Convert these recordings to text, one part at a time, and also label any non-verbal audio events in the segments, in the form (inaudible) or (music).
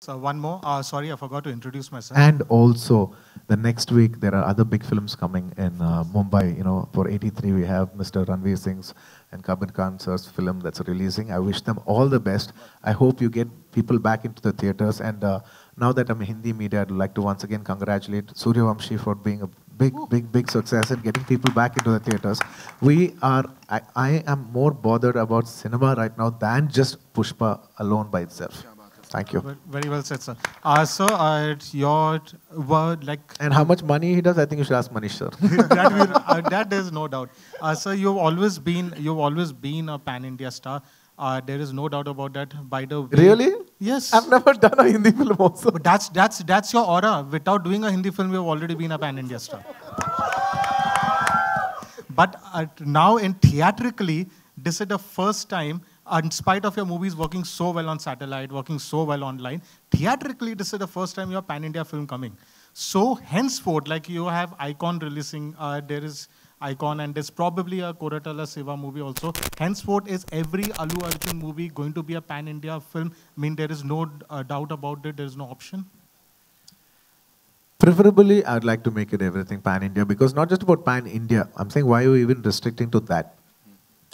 So one more. Uh, sorry, I forgot to introduce myself. And also, the next week there are other big films coming in uh, Mumbai. You know, for 83 we have Mr. Ranveer Singh's and Kabir Khan sir's film that's releasing. I wish them all the best. I hope you get people back into the theaters. And uh, now that I'm a Hindi media, I'd like to once again congratulate Surya Sooryavanshi for being a big, big, big success and getting people back into the theaters. We are, I, I am more bothered about cinema right now than just Pushpa alone by itself. Thank you. Very well said, sir. Uh, sir, uh, your word, like And how much money he does, I think you should ask Manish sir. (laughs) that, we, uh, that there's no doubt. Uh, sir, you've always been you've always been a pan India star. Uh, there is no doubt about that. By the way, really? Yes. I've never done a Hindi film also. But that's that's that's your aura. Without doing a Hindi film, you've already been a pan India star. but uh, now, in theatrically, this is the first time. In spite of your movies working so well on satellite, working so well online, theatrically, this is the first time your pan India film coming. So henceforth, like you have Icon releasing, uh, there is Icon, and there's probably a Koratala Siva movie also. Henceforth, is every Allu Arjun movie going to be a pan India film? I mean, there is no uh, doubt about it. There is no option. Preferably, I'd like to make it everything pan India because not just about pan India. I'm saying why are you even restricting to that?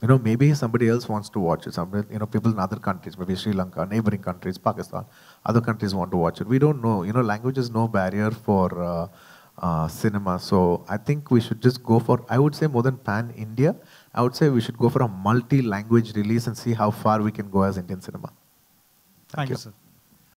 You know, maybe somebody else wants to watch it. Somebody, you know, people in other countries, maybe Sri Lanka, neighboring countries, Pakistan, other countries want to watch it. We don't know. You know, language is no barrier for uh, uh, cinema. So I think we should just go for. I would say more than pan India. I would say we should go for a multi-language release and see how far we can go as Indian cinema. Thank, you, sir.